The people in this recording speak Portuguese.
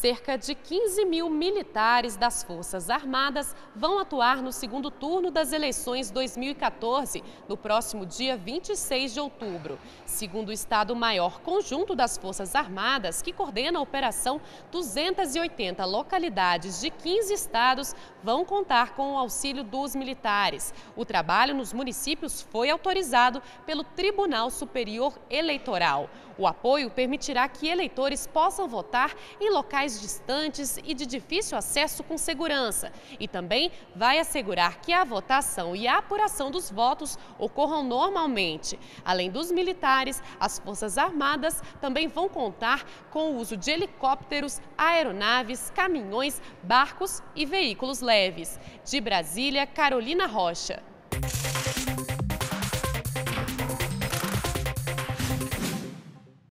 Cerca de 15 mil militares das Forças Armadas vão atuar no segundo turno das eleições 2014, no próximo dia 26 de outubro. Segundo o Estado-Maior Conjunto das Forças Armadas, que coordena a operação, 280 localidades de 15 estados vão contar com o auxílio dos militares. O trabalho nos municípios foi autorizado pelo Tribunal Superior Eleitoral. O apoio permitirá que eleitores possam votar em locais distantes e de difícil acesso com segurança. E também vai assegurar que a votação e a apuração dos votos ocorram normalmente. Além dos militares, as Forças Armadas também vão contar com o uso de helicópteros, aeronaves, caminhões, barcos e veículos leves. De Brasília, Carolina Rocha.